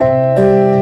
Música